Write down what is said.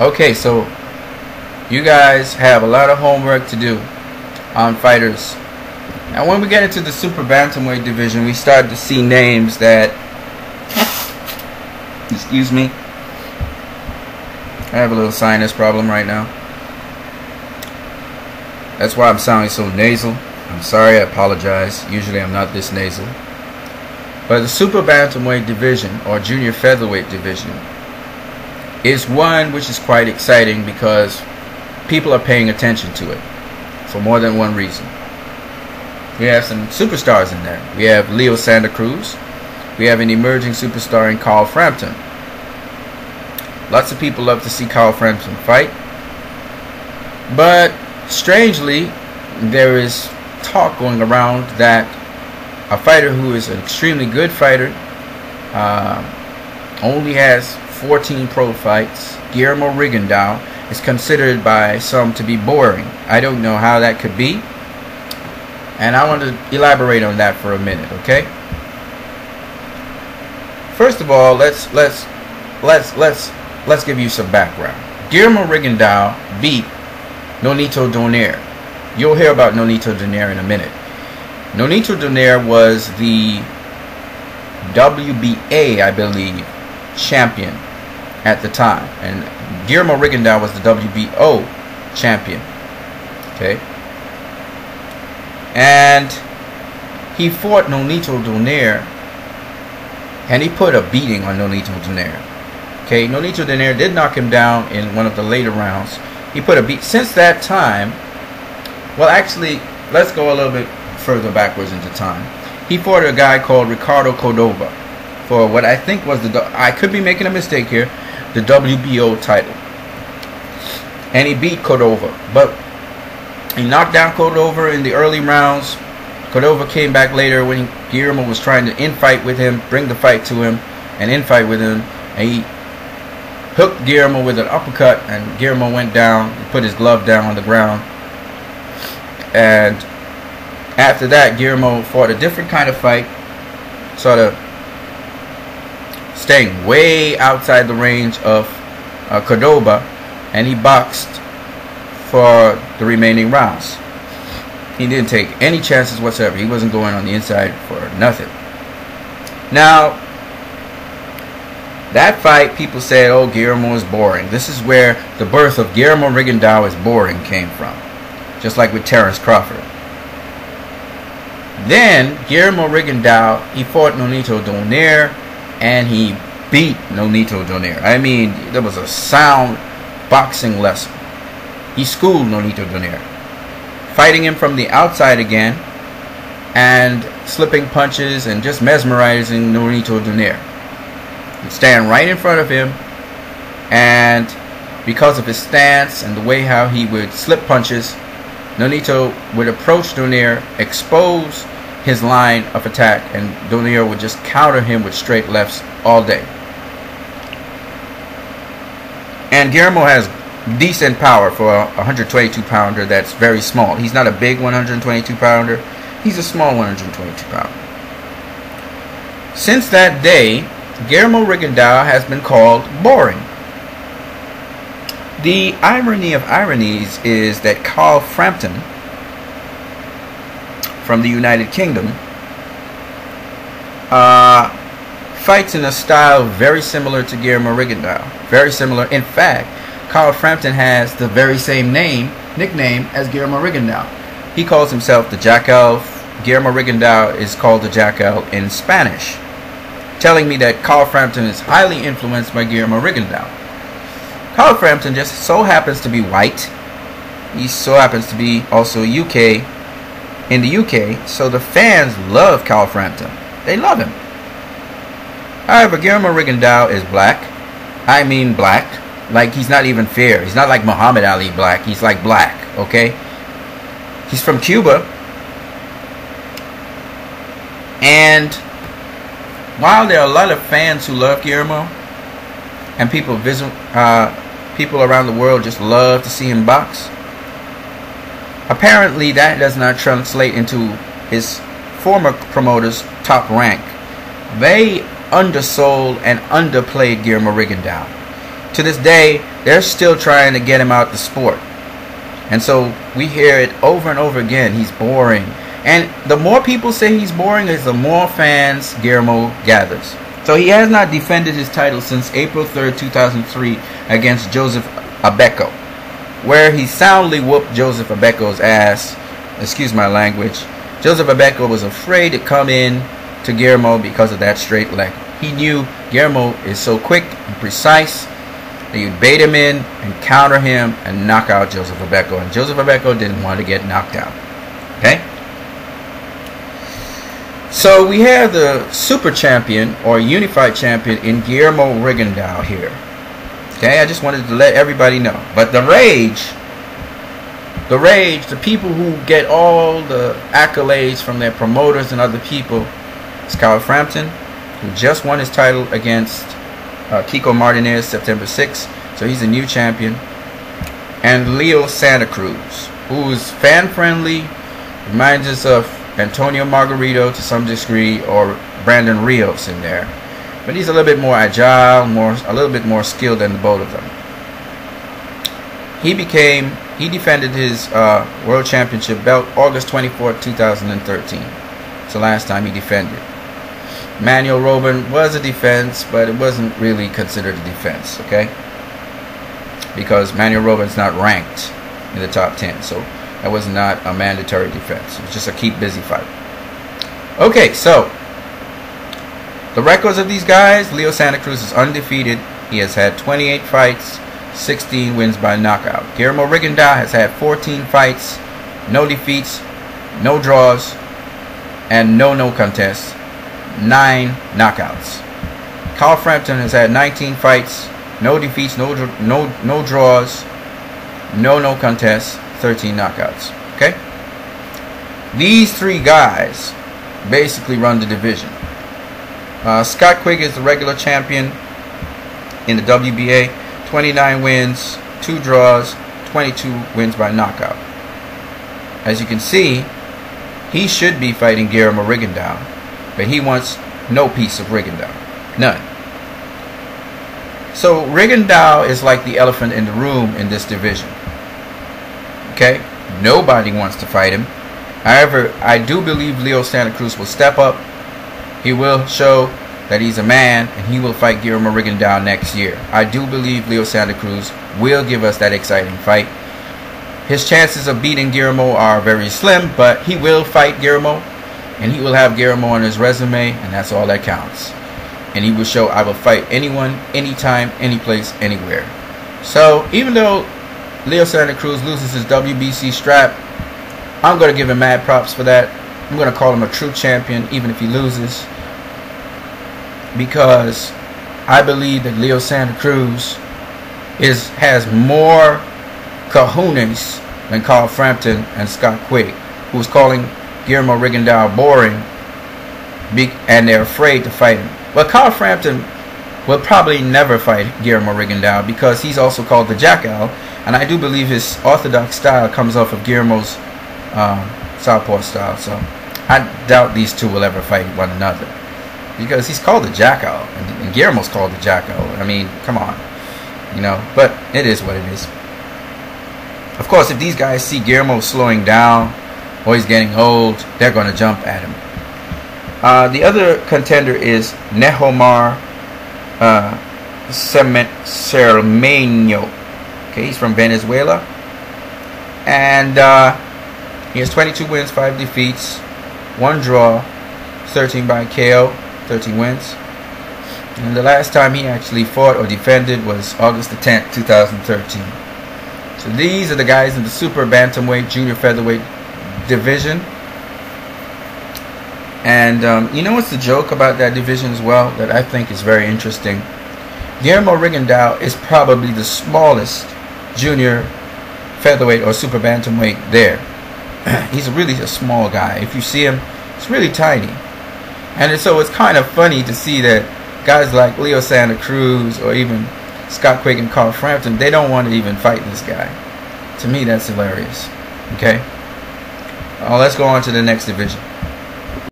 Okay, so you guys have a lot of homework to do on fighters. Now, when we get into the super bantamweight division, we start to see names that, excuse me, I have a little sinus problem right now. That's why I'm sounding so nasal. I'm sorry, I apologize. Usually I'm not this nasal. But the super bantamweight division or junior featherweight division is one which is quite exciting because people are paying attention to it for more than one reason. We have some superstars in there. We have Leo Santa Cruz. We have an emerging superstar in Carl Frampton. Lots of people love to see Carl Frampton fight. But strangely, there is talk going around that a fighter who is an extremely good fighter uh, only has 14 pro fights. Guillermo Rigondeaux is considered by some to be boring. I don't know how that could be. And I want to elaborate on that for a minute, okay? First of all, let's let's let's let's let's give you some background. Guillermo Rigondeaux beat Nonito Donaire. You'll hear about Nonito Donaire in a minute. Nonito Donaire was the WBA, I believe, champion at the time. And Guillermo Rigondeaux was the WBO champion. Okay. And he fought Nonito Donaire and he put a beating on Nonito Donaire. Okay, Nonito Donaire did knock him down in one of the later rounds. He put a beat. Since that time, well, actually, let's go a little bit further backwards into time. He fought a guy called Ricardo Cordoba for what I think was the I could be making a mistake here, the WBO title. And he beat Cordoba, but he knocked down Cordoba in the early rounds. Cordoba came back later when Guillermo was trying to infight with him, bring the fight to him, and infight with him. And he hooked Guillermo with an uppercut, and Guillermo went down, put his glove down on the ground. And after that, Guillermo fought a different kind of fight, sort of staying way outside the range of uh, Cordoba, and he boxed for the remaining rounds. He didn't take any chances whatsoever. He wasn't going on the inside for nothing. Now, that fight, people said, oh, Guillermo is boring. This is where the birth of Guillermo Rigondeaux is boring came from. Just like with Terence Crawford. Then, Guillermo Rigondeaux, he fought Nonito Donaire, and he beat Nonito Donaire. I mean, there was a sound boxing lesson. He schooled Nonito Donaire, fighting him from the outside again and slipping punches and just mesmerizing Nonito Donaire. He'd stand right in front of him and because of his stance and the way how he would slip punches, Nonito would approach Donaire, expose his line of attack, and Donaire would just counter him with straight lefts all day. And Guillermo has decent power for a 122 pounder that's very small. He's not a big 122 pounder, he's a small 122 pounder. Since that day, Guillermo Rigondeaux has been called boring. The irony of ironies is that Carl Frampton from the United Kingdom uh, fights in a style very similar to Guillermo Rigondeaux. Very similar. In fact, Carl Frampton has the very same name, nickname as Guillermo Rigondeaux. He calls himself the Jackal. Guillermo Rigondeaux is called the Jackal in Spanish, telling me that Carl Frampton is highly influenced by Guillermo Rigondeaux. Carl Frampton just so happens to be white. He so happens to be also UK in the UK, so the fans love Carl Frampton. They love him. However, Guillermo Rigondeaux is black. I mean black. Like he's not even fair. He's not like Muhammad Ali black. He's like black, okay? He's from Cuba. And while there are a lot of fans who love Guillermo, and people visit, uh, people around the world just love to see him box. Apparently, that does not translate into his former promoter's top rank. They undersold and underplayed Guillermo Rigondeaux. to this day, they're still trying to get him out of the sport. And so we hear it over and over again. He's boring. And the more people say he's boring, is the more fans Guillermo gathers. So he has not defended his title since April 3rd, 2003 against Joseph Agbeko, where he soundly whooped Joseph Agbeko's ass. Excuse my language. Joseph Agbeko was afraid to come in to Guillermo because of that straight leg. He knew Guillermo is so quick and precise that you'd bait him in and counter him and knock out Joseph Agbeko. And Joseph Abeko didn't want to get knocked out. Okay? So we have the super champion or unified champion in Guillermo Rigondeaux here. Okay, I just wanted to let everybody know. But the rage, the rage, the people who get all the accolades from their promoters and other people, is Carl Frampton, who just won his title against uh, Kiko Martinez September 6th. So he's a new champion. And Leo Santa Cruz, who's fan friendly, reminds us of Antonio Margarito to some degree, or Brandon Rios in there. But he's a little bit more agile, more a little bit more skilled than the both of them. He became he defended his uh, world championship belt August 24, 2013. It's the last time he defended. Manuel Roman was a defense, but it wasn't really considered a defense, okay? Because Manuel Roman's not ranked in the top 10, so that was not a mandatory defense. It was just a keep busy fight. Okay, so the records of these guys, Leo Santa Cruz is undefeated. He has had 28 fights, 16 wins by knockout. Guillermo Rigondeaux has had 14 fights, no defeats, no draws, and no no contests nine knockouts. Carl Frampton has had 19 fights, no defeats, no no no draws, no no contests, 13 knockouts. Okay. These three guys basically run the division. Uh, Scott Quigg is the regular champion in the WBA, 29 wins, two draws, 22 wins by knockout. As you can see, he should be fighting Guillermo Rigondeaux but he wants no piece of Rigondeaux. None. So Rigondeaux is like the elephant in the room in this division. Okay? Nobody wants to fight him. However, I do believe Leo Santa Cruz will step up. He will show that he's a man and he will fight Guillermo Rigondeaux next year. I do believe Leo Santa Cruz will give us that exciting fight. His chances of beating Guillermo are very slim, but he will fight Guillermo and he will have Guillermo on his resume, and that's all that counts. And he will show I will fight anyone, anytime, any place, anywhere. So even though Leo Santa Cruz loses his WBC strap, I'm going to give him mad props for that. I'm going to call him a true champion, even if he loses, because I believe that Leo Santa Cruz is has more kahunas than Carl Frampton and Scott Quigg, who's calling Guillermo Rigondeaux boring, and they're afraid to fight him. But Carl Frampton will probably never fight Guillermo Rigondeaux because he's also called the Jackal, and I do believe his orthodox style comes off of Guillermo's um, southpaw style. So I doubt these two will ever fight one another because he's called the Jackal, and, Guillermo's called the Jackal. I mean, come on, you know. But it is what it is. Of course, if these guys see Guillermo slowing down or he's getting old, they're going to jump at him. Uh, the other contender is Nehomar uh, Cermeño. Okay, he's from Venezuela. And uh, he has 22 wins, 5 defeats, 1 draw, 13 by KO, 13 wins. And the last time he actually fought or defended was August the 10th, 2013. So these are the guys in the super bantamweight, junior featherweight division. And um, you know what's the joke about that division as well that I think is very interesting? Guillermo Rigondeaux is probably the smallest junior featherweight or super bantamweight there. He's really a small guy. If you see him, it's really tiny. And so it's kind of funny to see that guys like Leo Santa Cruz or even Scott Quigg and Carl Frampton, they don't want to even fight this guy. To me, that's hilarious. Okay? Uh, let's go on to the next division.